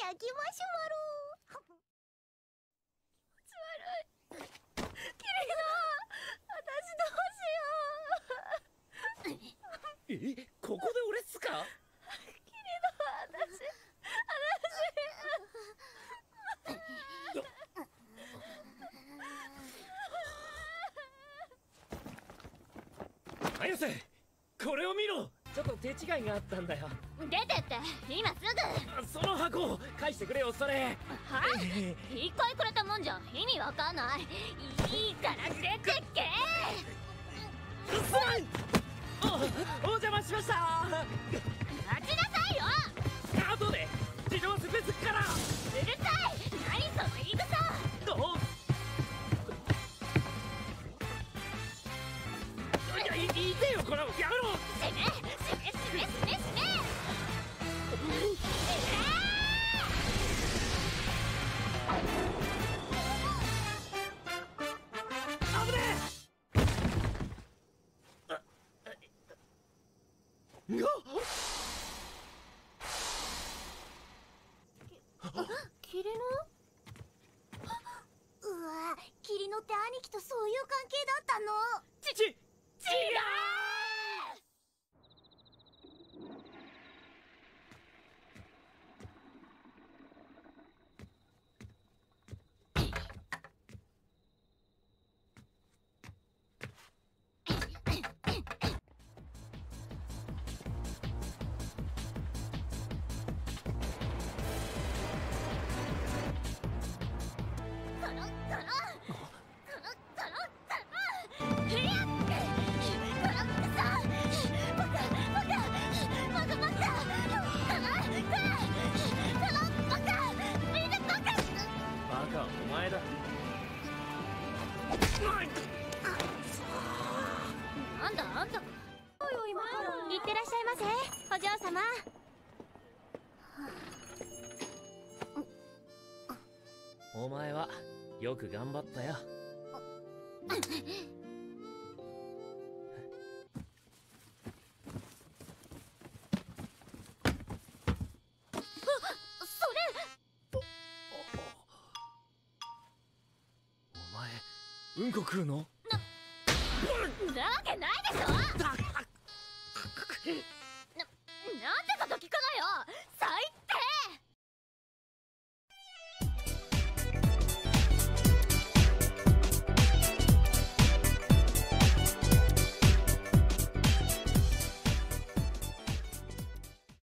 焼きマシュマロ気持ち悪いキリノ私どうしようえここで俺っすか？キリノ私。綾瀬これを見ろちょっと手違いがあったんだよ。出てって。今すぐ。その箱を返してくれよそれ。は？一回くれたもんじゃ。意味わかんない。いいから出てっけおお邪魔しましたキリノうわキリノって兄貴とそういう関係だったの。ちち違う！なんだあんた。いってらっしゃいませ。お嬢様。お前はよく頑張ったようんこ食うの？なわけないでしょ！